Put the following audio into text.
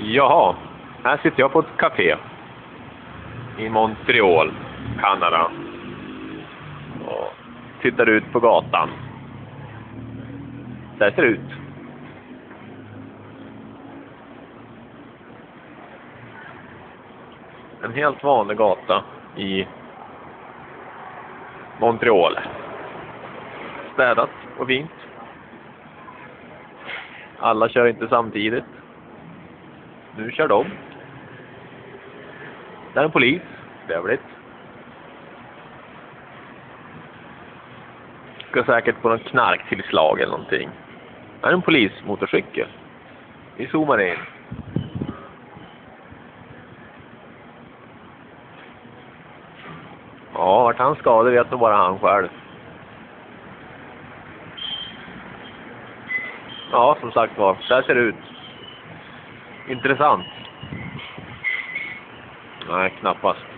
Jaha, här sitter jag på ett café i Montreal, Kanada. Och tittar ut på gatan. Så här ser det ut. En helt vanlig gata i Montreal. Städat och fint. Alla kör inte samtidigt. Nu kör de. Där är en polis. Trevligt. Ska säkert på något knarktillslag eller någonting. Där är en polismotorcykel. Vi zoomar in. Ja, vart han skadade vet nog bara han själv. Ja, som sagt var, så här ser det ut. Intressant. Nej, knappast.